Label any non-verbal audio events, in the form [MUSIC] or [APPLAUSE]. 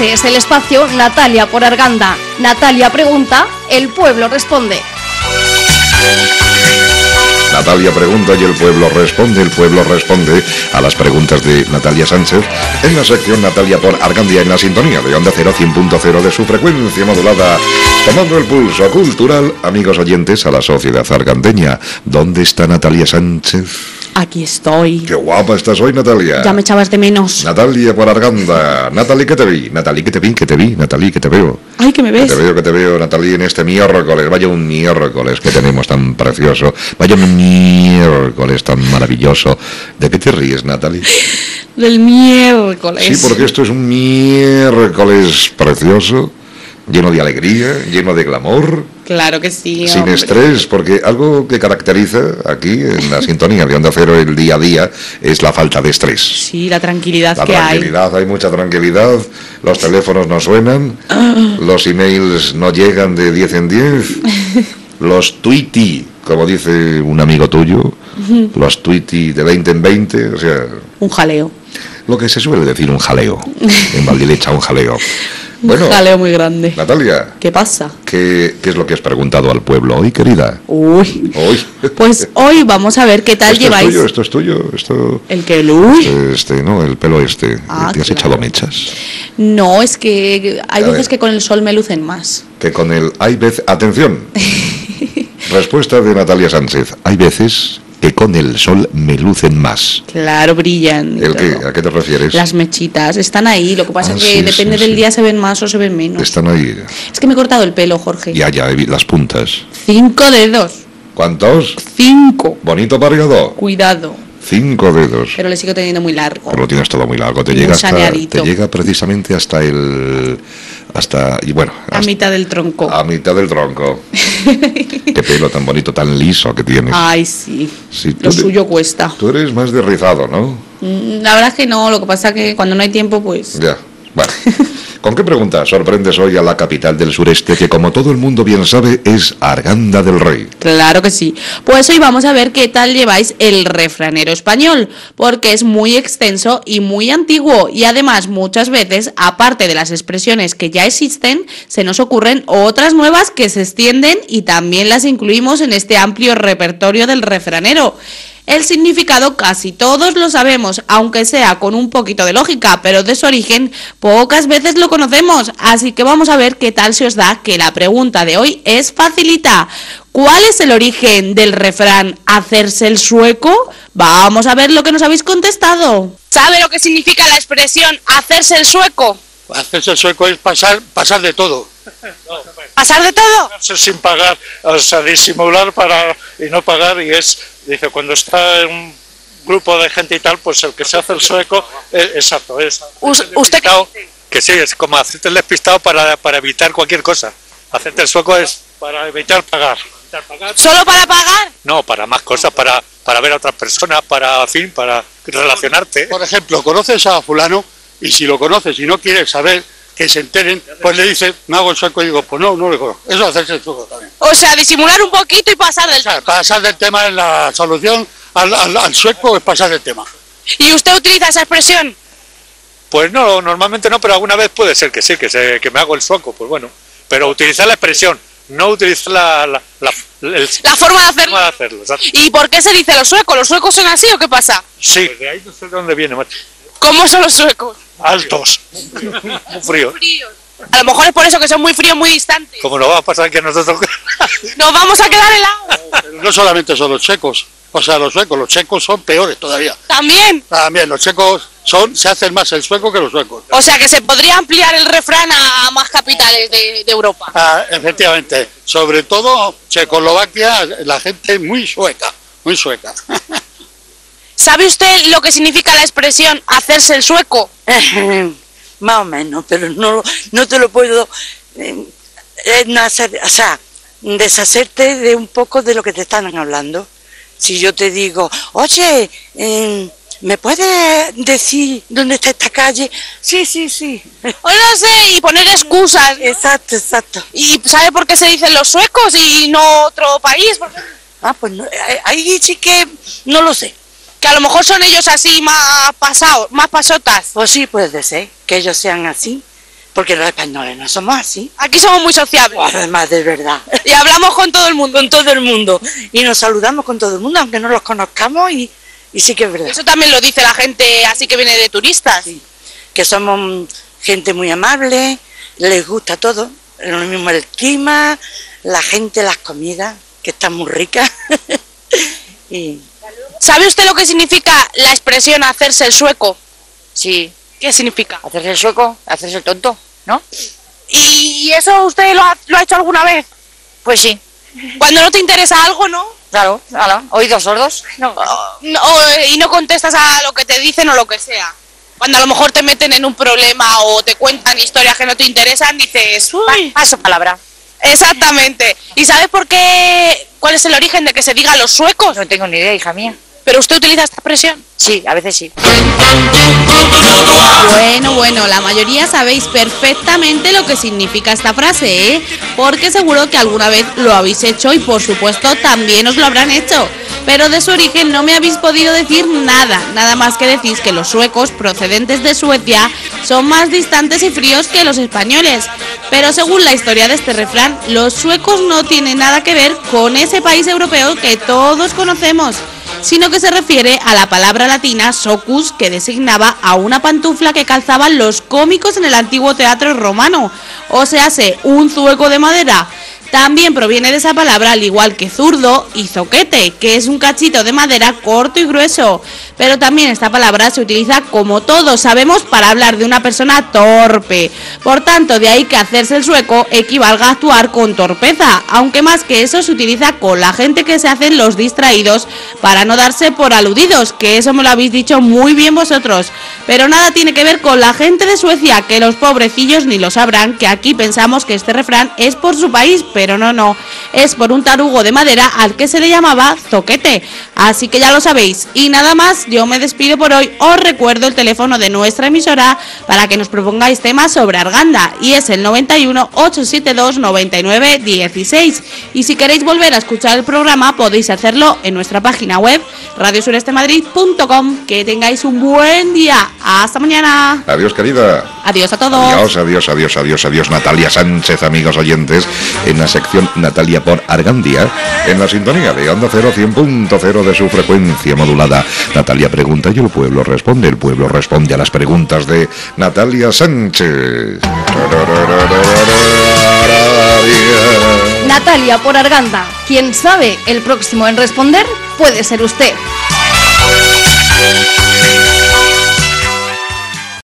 Es el espacio Natalia por Arganda. Natalia pregunta, el pueblo responde. Natalia pregunta y el pueblo responde. El pueblo responde a las preguntas de Natalia Sánchez en la sección Natalia por Argandia en la sintonía de Onda 0 100.0 de su frecuencia modulada. Tomando el pulso cultural, amigos oyentes, a la sociedad argandeña. ¿Dónde está Natalia Sánchez? Aquí estoy. Qué guapa estás hoy, Natalia. Ya me echabas de menos. Natalia por Arganda. Natalie, que te vi. Natalie, que te vi, que te vi. Natalie, que te veo. Ay, que me Que ves. te veo, que te veo, Natalie, en este miércoles. Vaya un miércoles que tenemos tan precioso. Vaya un miércoles tan maravilloso. ¿De qué te ríes, Natalie? [LAUGHS] Del miércoles. Sí, porque esto es un miércoles precioso, lleno de alegría, lleno de glamour, Claro que sí. sin hombre. estrés, porque algo que caracteriza aquí en la sintonía de Onda Cero el día a día es la falta de estrés. Sí, la tranquilidad La que tranquilidad, hay. mucha tranquilidad, los teléfonos no suenan, los emails no llegan de 10 en 10, [LAUGHS] los tweety, como dice un amigo tuyo, los tweety de 20 en 20, o sea, hay. Un jaleo. lo que se suele decir un jaleo, [LAUGHS] en Valdilecha un jaleo. Bueno, Un jaleo muy grande. Natalia, ¿Qué pasa? ¿qué, qué es lo que has preguntado al pueblo hoy, querida? Uy. Hoy. Pues hoy vamos a ver qué tal esto lleváis. es tuyo, esto es tuyo, esto... El que el uy. Este, no, el pelo este. Ah, ¿Te has claro. echado mechas? No, es que hay A veces ver. que con el sol me lucen más. que con el hay veces... Atención. [LAUGHS] Respuesta de Natalia Sánchez. Hay veces que con el sol me lucen más. Claro, brillan. ¿A qué te refieres? Las mechitas están ahí, lo que pasa Ah, es que sí, depende sí, del sí. día se ven más o se ven menos. Están ahí. Es que me he cortado el pelo, Jorge. Ya, ya, las puntas. Cinco dedos. ¿Cuántos? Cinco. Bonito pargado. Cuidado. Cinco dedos. Pero le sigo teniendo muy largo. Pero lo tienes todo muy largo. Te Muy llega hasta, te llega precisamente hasta el... Hasta... Y bueno, A hasta- mitad del tronco. a mitad del tronco. [LAUGHS] Qué pelo tan bonito, tan liso que tienes. Ay, sí. Sí, Lo suyo cuesta. Tú eres más de rizado, ¿no? Mm, La verdad es que no, lo que pasa es que cuando no hay tiempo, pues... Ya. Bueno. [LAUGHS] ¿Con qué pregunta sorprendes hoy a la capital del sureste que, como todo el mundo bien sabe, es Arganda del Rey? Claro que sí. Pues hoy vamos a ver qué tal lleváis el refranero español, porque es muy extenso y muy antiguo y además muchas veces, aparte de las expresiones que ya existen, se nos ocurren otras nuevas que se extienden y también las incluimos en este amplio repertorio del refranero. El significado casi todos lo sabemos, aunque sea con un poquito de lógica, pero de su origen pocas veces lo conocemos, así que vamos a ver qué tal se os da que la pregunta de hoy es facilita. ¿Cuál es el origen del refrán hacerse el sueco? Vamos a ver lo que nos habéis contestado. ¿Sabe lo que significa la expresión hacerse el sueco? Hacerse el sueco es pasar, pasar de todo. ¿Pasar de todo? Sin pagar, o sea, disimular para y no pagar y es, dice, cuando está en un grupo de gente y tal, pues el que se hace el sueco, eh, exacto, es ¿Usted que sí, es como hacerte el despistado para, para evitar cualquier cosa. Hacerte el sueco es para evitar pagar. Evitar pagar, ¿Solo para pagar? No, para más cosas, para, para ver a otras personas, para, en fin, para relacionarte. Por ejemplo, conoces a fulano y si lo conoces y no quieres saber que se enteren, pues le dices, me hago el sueco y digo, pues no, no le conozco. Eso es hacerse el sueco también. O sea, disimular un poquito y pasar del O sea, pasar del tema en la solución al, al- al sueco es pasar del tema. ¿Y usted utiliza esa expresión? Pues no, normalmente no, pero alguna vez puede ser que sí, que, se, que me hago el sueco, pues bueno. Pero utilizar la expresión, no utilizar la, la, la, el- La forma de hacerlo. forma de hacerlo. ¿Y por qué se dice los suecos? ¿Los suecos son así o qué pasa? Sí. Pues de ahí no sé de dónde viene, macho. ¿Cómo son los suecos? Altos. Muy frío. Fríos. A lo mejor es por eso que son muy fríos, muy distantes. Como no va a pasar que nosotros... [LAUGHS] Nos vamos a quedar helados. Pero no solamente son los checos, o sea, los suecos, los checos son peores todavía. También. También los checos son, se hacen más el sueco que los suecos. O sea que se podría ampliar el refrán a más capitales de, de Europa. Ah, efectivamente, sobre todo Checoslovaquia, la gente muy sueca, muy sueca. ¿Sabe usted lo que significa la expresión hacerse el sueco? [LAUGHS] Más o menos, pero no, no te lo puedo eh, eh, no hacer, o sea, deshacerte de un poco de lo que te están hablando. Si yo te digo, oye, eh, ¿me puedes decir dónde está esta calle? Sí, sí, sí. O no sé, y poner excusas. Exacto, exacto. ¿Y sabe por qué se dicen los suecos y no otro país? Ah, pues no, eh, ahí sí que no lo sé. Que a lo mejor son ellos así más pasados, más pasotas. Pues sí, puede ser que ellos sean así, porque los españoles no somos así. Aquí somos muy sociables. Además, de verdad. Y hablamos con todo el mundo. Con todo el mundo. Y nos saludamos con todo el mundo, aunque no los conozcamos, y, y sí que es verdad. Eso también lo dice la gente así que viene de turistas. Sí. Que somos gente muy amable, les gusta todo, lo mismo el clima, la gente, las comidas, que están muy ricas. [LAUGHS] y ¿Sabe usted lo que significa la expresión hacerse el sueco? Sí, ¿Qué significa? hacerse el sueco, hacerse el tonto, ¿no? ¿Y eso usted lo ha, lo ha hecho alguna vez? Pues sí, Cuando no te interesa algo, ¿no? claro, ala, oídos sordos. No, y no contestas a lo que te dicen o lo que sea. Cuando a lo mejor te meten en un problema o te cuentan historias que no te interesan, dices, uy, paso palabra. exactamente. ¿Y sabes por qué? ¿Cuál es el origen de que se diga los suecos? No tengo ni idea, hija mía. Pero usted utiliza esta expresión. Sí, a veces sí. Bueno, bueno, la mayoría sabéis perfectamente lo que significa esta frase, ¿eh? Porque seguro que alguna vez lo habéis hecho y por supuesto también os lo habrán hecho. Pero de su origen no me habéis podido decir nada, nada más que decís que los suecos procedentes de Suecia son más distantes y fríos que los españoles. Pero según la historia de este refrán, los suecos no tienen nada que ver con ese país europeo que todos conocemos sino que se refiere a la palabra latina socus, que designaba a una pantufla que calzaban los cómicos en el antiguo teatro romano, o se hace un zueco de madera. También proviene de esa palabra, al igual que zurdo y zoquete, que es un cachito de madera corto y grueso. Pero también esta palabra se utiliza, como todos sabemos, para hablar de una persona torpe. Por tanto, de ahí que hacerse el sueco equivalga a actuar con torpeza, aunque más que eso se utiliza con la gente que se hacen los distraídos para no darse por aludidos, que eso me lo habéis dicho muy bien vosotros. Pero nada tiene que ver con la gente de Suecia, que los pobrecillos ni lo sabrán, que aquí pensamos que este refrán es por su país, pero no, no, es por un tarugo de madera al que se le llamaba zoquete. Así que ya lo sabéis. Y nada más, yo me despido por hoy. Os recuerdo el teléfono de nuestra emisora para que nos propongáis temas sobre Arganda y es el 91 872 99 16. Y si queréis volver a escuchar el programa podéis hacerlo en nuestra página web radiosurestemadrid.com. Que tengáis un buen día. Hasta mañana. Adiós, querida. Adiós a todos. Adiós, adiós, adiós, adiós, adiós. Natalia Sánchez, amigos oyentes, en la sección Natalia por Argandia, en la sintonía de Onda 0 100.0 de su frecuencia modulada. Natalia pregunta y el pueblo responde. El pueblo responde a las preguntas de Natalia Sánchez. Natalia por Arganda. Quien sabe, el próximo en responder puede ser usted.